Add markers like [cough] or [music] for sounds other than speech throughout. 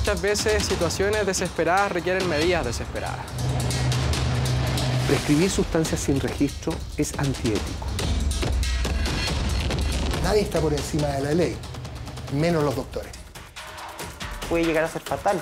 muchas veces situaciones desesperadas requieren medidas desesperadas. Prescribir sustancias sin registro es antiético. Nadie está por encima de la ley, menos los doctores. Puede llegar a ser fatal.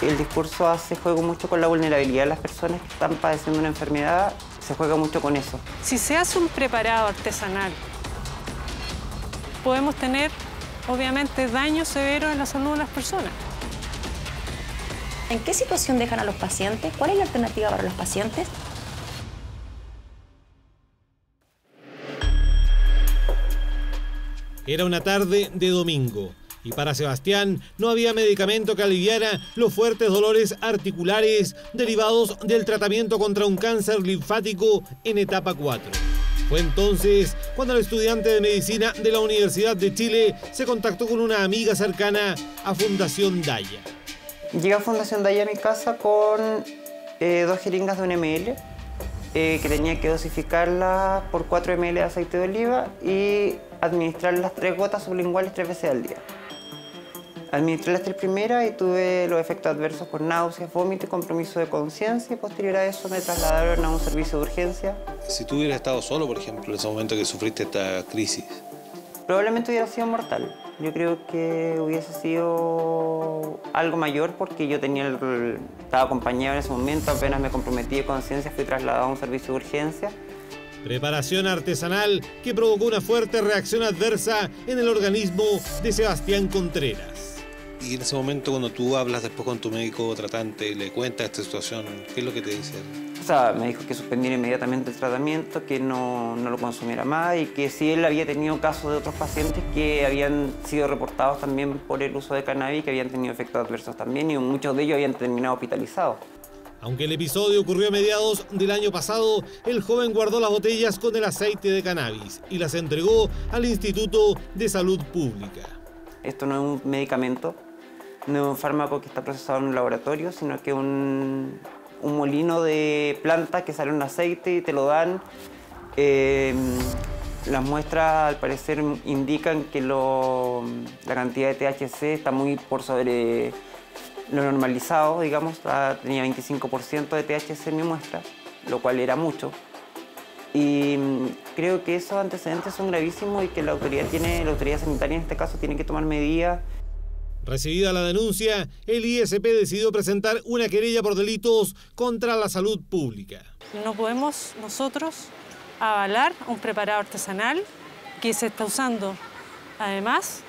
El discurso hace juego mucho con la vulnerabilidad de las personas que están padeciendo una enfermedad, se juega mucho con eso. Si se hace un preparado artesanal, podemos tener obviamente daños severos en la salud de las personas. ¿En qué situación dejan a los pacientes? ¿Cuál es la alternativa para los pacientes? Era una tarde de domingo y para Sebastián no había medicamento que aliviara los fuertes dolores articulares derivados del tratamiento contra un cáncer linfático en etapa 4. Fue entonces cuando el estudiante de medicina de la Universidad de Chile se contactó con una amiga cercana a Fundación Daya. Llegué a Fundación Daya a mi casa con eh, dos jeringas de un ml eh, que tenía que dosificarla por 4 ml de aceite de oliva y administrar las tres gotas sublinguales tres veces al día. Administré las tres primeras y tuve los efectos adversos por náuseas, vómito y compromiso de conciencia y posterior a eso me trasladaron a un servicio de urgencia. Si tú hubieras estado solo, por ejemplo, en ese momento que sufriste esta crisis, Probablemente hubiera sido mortal. Yo creo que hubiese sido algo mayor porque yo tenía el- estaba acompañado en ese momento, apenas me comprometí de conciencia, fui trasladado a un servicio de urgencia. Preparación artesanal que provocó una fuerte reacción adversa en el organismo de Sebastián Contreras. Y en ese momento cuando tú hablas después con tu médico tratante y le cuentas esta situación, ¿qué es lo que te dice? él? O sea, me dijo que suspendiera inmediatamente el tratamiento, que no, no lo consumiera más y que si él había tenido casos de otros pacientes que habían sido reportados también por el uso de cannabis, que habían tenido efectos adversos también y muchos de ellos habían terminado hospitalizados. Aunque el episodio ocurrió a mediados del año pasado, el joven guardó las botellas con el aceite de cannabis y las entregó al Instituto de Salud Pública. Esto no es un medicamento, no un fármaco que está procesado en un laboratorio, sino que un, un molino de plantas que sale un aceite y te lo dan. Eh, las muestras al parecer indican que lo- la cantidad de THC está muy por sobre lo normalizado, digamos, ah, tenía 25% de THC en mi muestra, lo cual era mucho. Y mm, creo que esos antecedentes son gravísimos y que la autoridad tiene, la autoridad sanitaria en este caso tiene que tomar medidas Recibida la denuncia, el ISP decidió presentar una querella por delitos contra la salud pública. No podemos nosotros avalar un preparado artesanal que se está usando además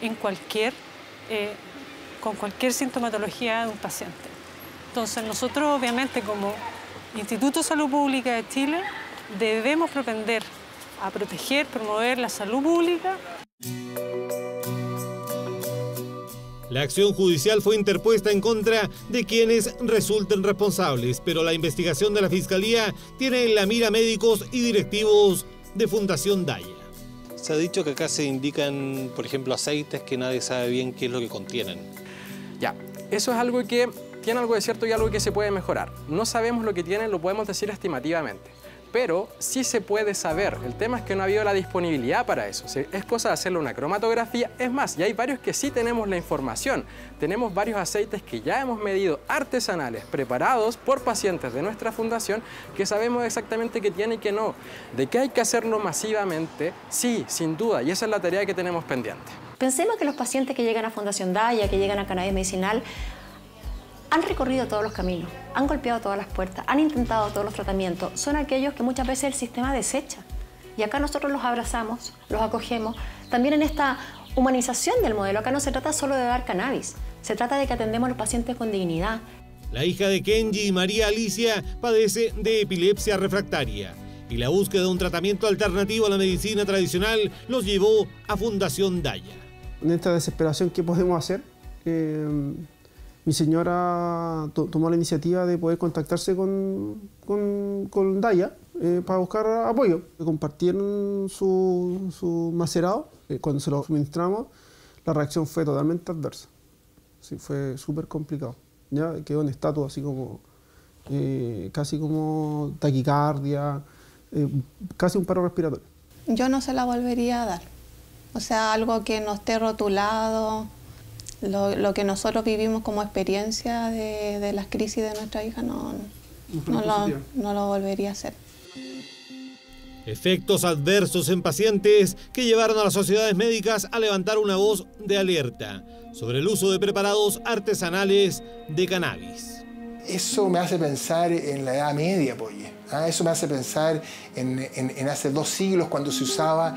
en cualquier, eh, con cualquier sintomatología de un paciente. Entonces nosotros obviamente como Instituto de Salud Pública de Chile debemos propender a proteger, promover la salud pública La acción judicial fue interpuesta en contra de quienes resulten responsables, pero la investigación de la Fiscalía tiene en la mira médicos y directivos de Fundación Daya. Se ha dicho que acá se indican, por ejemplo, aceites que nadie sabe bien qué es lo que contienen. Ya, eso es algo que tiene algo de cierto y algo que se puede mejorar. No sabemos lo que tiene, lo podemos decir estimativamente. Pero sí se puede saber. El tema es que no ha habido la disponibilidad para eso. Es cosa de hacerle una cromatografía. Es más, y hay varios que sí tenemos la información. Tenemos varios aceites que ya hemos medido artesanales, preparados por pacientes de nuestra fundación, que sabemos exactamente qué tiene y qué no. De que hay que hacerlo masivamente, sí, sin duda. Y esa es la tarea que tenemos pendiente. Pensemos que los pacientes que llegan a Fundación Daya, que llegan a Cannabis Medicinal, han recorrido todos los caminos, han golpeado todas las puertas, han intentado todos los tratamientos. Son aquellos que muchas veces el sistema desecha. Y acá nosotros los abrazamos, los acogemos. También en esta humanización del modelo, acá no se trata solo de dar cannabis, se trata de que atendemos a los pacientes con dignidad. La hija de Kenji, María Alicia, padece de epilepsia refractaria y la búsqueda de un tratamiento alternativo a la medicina tradicional los llevó a Fundación Daya. en esta desesperación, ¿qué podemos hacer? Eh, mi señora to- tomó la iniciativa de poder contactarse con, con, con Daya eh, para buscar apoyo. Compartieron su, su macerado. Eh, cuando se lo suministramos, la reacción fue totalmente adversa. Sí, fue súper complicado. ¿ya? Quedó en estatus así como, eh, casi como taquicardia, casi un paro respiratorio. Yo no se la volvería a dar. O sea, algo que no esté rotulado. Lo, que nosotros vivimos como experiencia de, las crisis de nuestra hija no, no, lo, no lo volvería a hacer. Efectos adversos en pacientes que llevaron a las sociedades médicas a levantar una voz de alerta sobre el uso de preparados artesanales de cannabis. Eso me hace pensar en la Edad Media, Poye. ¿ah? Eso me hace pensar en, en hace dos siglos cuando se usaba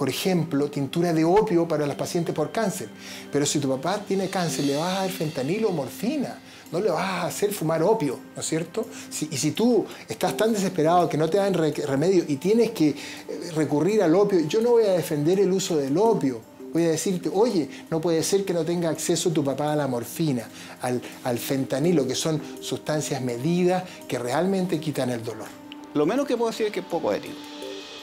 por ejemplo, tintura de opio para los pacientes por cáncer. Pero si tu papá tiene cáncer, le vas a dar fentanilo o morfina no le vas a hacer fumar opio, ¿no es cierto? y si tú estás tan desesperado que no te dan remedio y tienes que eh, recurrir al opio, yo no voy a defender el uso del opio. Voy a decirte, oye, no puede ser que no tenga acceso tu papá a la morfina, al, al fentanilo, que son sustancias medidas que realmente quitan el dolor. Lo menos que puedo decir es que es poco ético.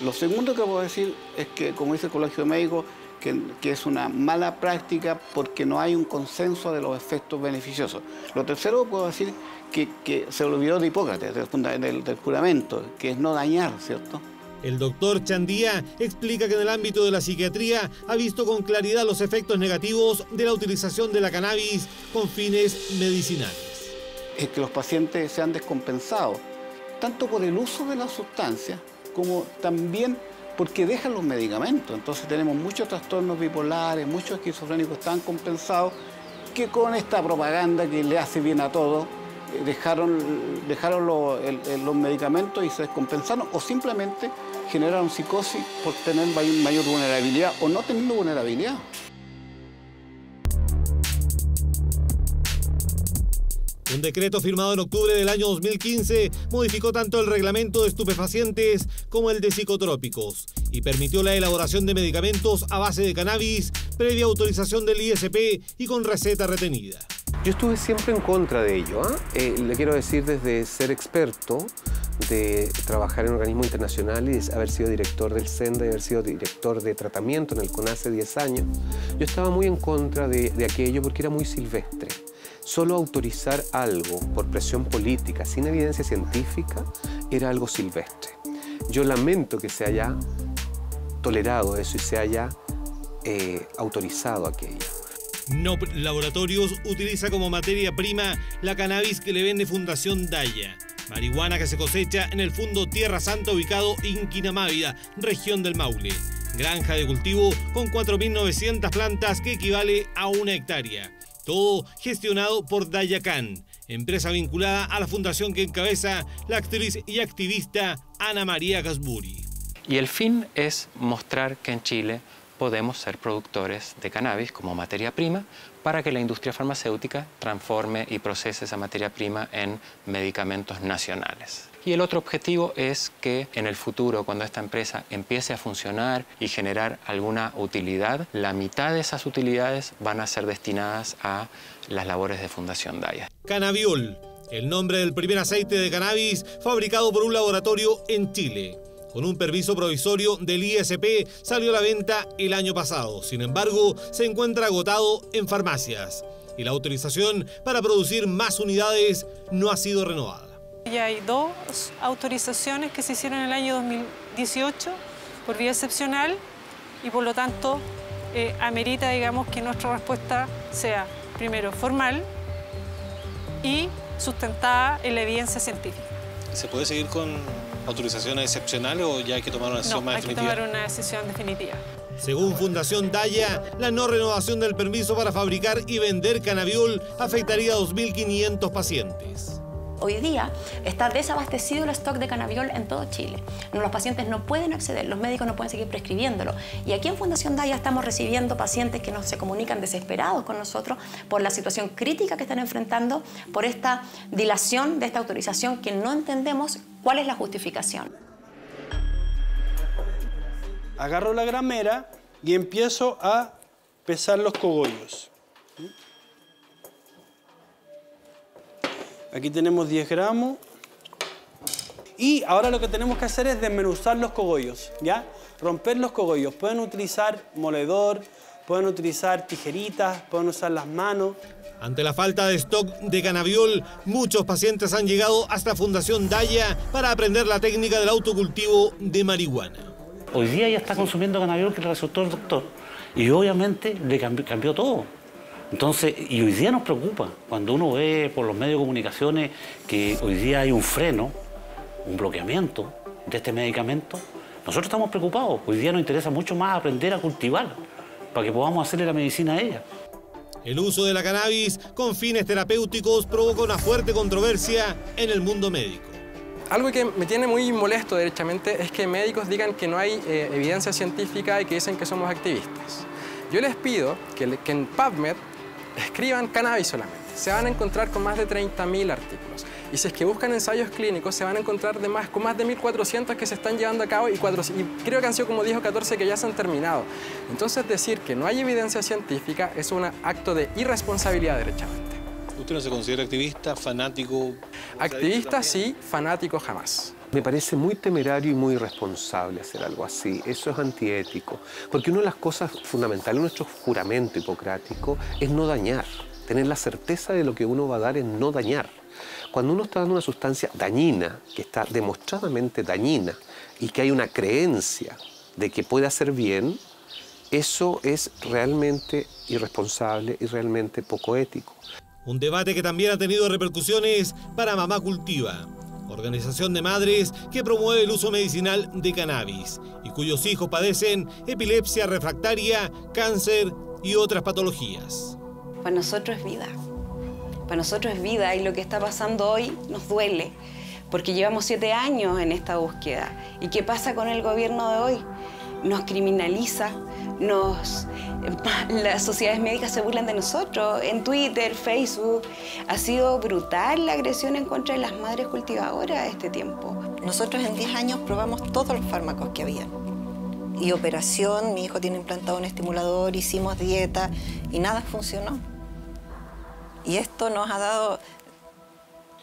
Lo segundo que puedo decir es que, como dice el Colegio de Médicos, que, es una mala práctica porque no hay un consenso de los efectos beneficiosos. Lo tercero puedo decir que, se olvidó de Hipócrates, del, del, juramento, que es no dañar, ¿cierto? El doctor Chandía explica que en el ámbito de la psiquiatría ha visto con claridad los efectos negativos de la utilización de la cannabis con fines medicinales. Es que los pacientes se han descompensado, tanto por el uso de la sustancia como también porque dejan los medicamentos. Entonces tenemos muchos trastornos bipolares, muchos esquizofrénicos tan compensados que con esta propaganda que le hace bien a todos, eh, dejaron, dejaron los medicamentos y se descompensaron o simplemente generaron psicosis por tener mayor vulnerabilidad o no teniendo vulnerabilidad. Un decreto firmado en octubre del año 2015 modificó tanto el reglamento de estupefacientes como el de psicotrópicos y permitió la elaboración de medicamentos a base de cannabis previa autorización del ISP y con receta retenida. Yo estuve siempre en contra de ello. ¿ah? Eh, le quiero decir desde ser experto, de trabajar en un organismo internacional y haber sido director del SENDA y haber sido director de tratamiento en el CONACE 10 años, yo estaba muy en contra de aquello porque era muy silvestre. Solo autorizar algo por presión política, sin evidencia científica, era algo silvestre. Yo lamento que se haya tolerado eso y se haya eh, autorizado aquello. NOP Laboratorios utiliza como materia prima la cannabis que le vende Fundación Daya. Marihuana que se cosecha en el Fundo Tierra Santa ubicado en Quinamávida, región del Maule. Granja de cultivo con 4.900 plantas que equivale a una hectárea. Todo gestionado por Dayacan, empresa vinculada a la fundación que encabeza la actriz y activista Ana María Gasburi. Y el fin es mostrar que en Chile podemos ser productores de cannabis como materia prima para que la industria farmacéutica transforme y procese esa materia prima en medicamentos nacionales. Y el otro objetivo es que en el futuro, cuando esta empresa empiece a funcionar y generar alguna utilidad, la mitad de esas utilidades van a ser destinadas a las labores de Fundación Daya. Cannabiol, el nombre del primer aceite de cannabis fabricado por un laboratorio en Chile. Con un permiso provisorio del ISP salió a la venta el año pasado. Sin embargo, se encuentra agotado en farmacias y la autorización para producir más unidades no ha sido renovada. Ya hay dos autorizaciones que se hicieron en el año 2018 por vía excepcional y por lo tanto eh, amerita, digamos, que nuestra respuesta sea primero formal y sustentada en la evidencia científica. ¿Se puede seguir con autorizaciones excepcionales o ya hay que tomar una decisión más definitiva? hay que tomar una decisión definitiva. Según Fundación Daya, la no renovación del permiso para fabricar y vender cannabiol afectaría a 2.500 pacientes. Hoy día está desabastecido el stock de cannabiol en todo Chile. Los pacientes no pueden acceder, los médicos no pueden seguir prescribiéndolo. Y aquí en Fundación Daya estamos recibiendo pacientes que nos se comunican desesperados con nosotros por la situación crítica que están enfrentando, por esta dilación de esta autorización que no entendemos cuál es la justificación. Agarro la gramera y empiezo a pesar los cogollos. Aquí tenemos 10 gramos. Y ahora lo que tenemos que hacer es desmenuzar los cogollos, ¿ya? Romper los cogollos. Pueden utilizar moledor, pueden utilizar tijeritas, pueden usar las manos. Ante la falta de stock de cannabiol, muchos pacientes han llegado hasta Fundación Daya para aprender la técnica del autocultivo de marihuana. Hoy día ya está consumiendo cannabiol que le resultó el doctor y obviamente le cambió todo Entonces, y hoy día nos preocupa, cuando uno ve por los medios de comunicaciones que hoy día hay un freno, un bloqueamiento de este medicamento, nosotros estamos preocupados. Hoy día nos interesa mucho más aprender a cultivar para que podamos hacerle la medicina a ella. El uso de la cannabis con fines terapéuticos provoca una fuerte controversia en el mundo médico. Algo que me tiene muy molesto derechamente es que médicos digan que no hay eh, evidencia científica y que dicen que somos activistas. Yo les pido que, que en PubMed escriban cannabis solamente. Se van a encontrar con más de 30.000 artículos. Y si es que buscan ensayos clínicos, se van a encontrar de más, con más de 1.400 que se están llevando a cabo y, y creo que han sido como 10 o 14 que ya se han terminado. Entonces decir que no hay evidencia científica es un acto de irresponsabilidad derechamente. ¿Usted no se considera activista, fanático? Activista sí, fanático jamás. Me parece muy temerario y muy irresponsable hacer algo así. Eso es antiético. Porque una de las cosas fundamentales de nuestro juramento hipocrático es no dañar. Tener la certeza de lo que uno va a dar es no dañar. Cuando uno está dando una sustancia dañina, que está demostradamente dañina, y que hay una creencia de que puede hacer bien, eso es realmente irresponsable y realmente poco ético. Un debate que también ha tenido repercusiones para Mamá Cultiva, organización de madres que promueve el uso medicinal de cannabis y cuyos hijos padecen epilepsia refractaria, cáncer y otras patologías. Para nosotros es vida. Para nosotros es vida y lo que está pasando hoy nos duele, porque llevamos siete años en esta búsqueda. ¿Y qué pasa con el gobierno de hoy? Nos criminaliza, nos, [laughs] las sociedades médicas se burlan de nosotros. En Twitter, Facebook, ha sido brutal la agresión en contra de las madres cultivadoras este tiempo. Nosotros en 10 años probamos todos los fármacos que había. Y operación, mi hijo tiene implantado un estimulador, hicimos dieta y nada funcionó. Y esto nos ha dado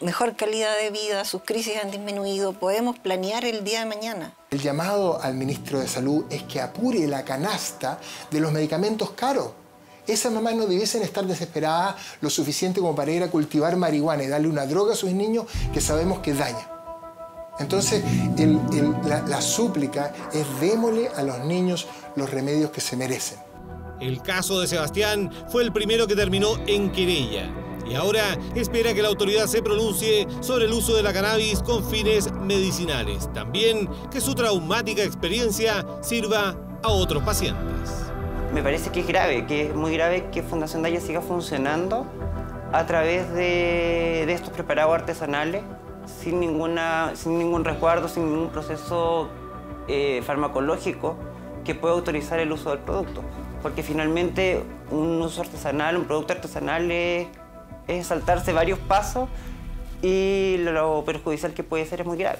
mejor calidad de vida, sus crisis han disminuido, podemos planear el día de mañana. El llamado al ministro de Salud es que apure la canasta de los medicamentos caros. Esas mamás no debiesen estar desesperadas lo suficiente como para ir a cultivar marihuana y darle una droga a sus niños que sabemos que daña. Entonces, la, la súplica es démosle a los niños los remedios que se merecen. El caso de Sebastián fue el primero que terminó en querella y ahora espera que la autoridad se pronuncie sobre el uso de la cannabis con fines medicinales. También que su traumática experiencia sirva a otros pacientes. Me parece que es grave, que es muy grave que Fundación Daya siga funcionando a través de, estos preparados artesanales sin, ninguna, sin ningún resguardo, sin ningún proceso eh, farmacológico que pueda autorizar el uso del producto porque finalmente un uso artesanal, un producto artesanal es, saltarse varios pasos y lo perjudicial que puede ser es muy grave.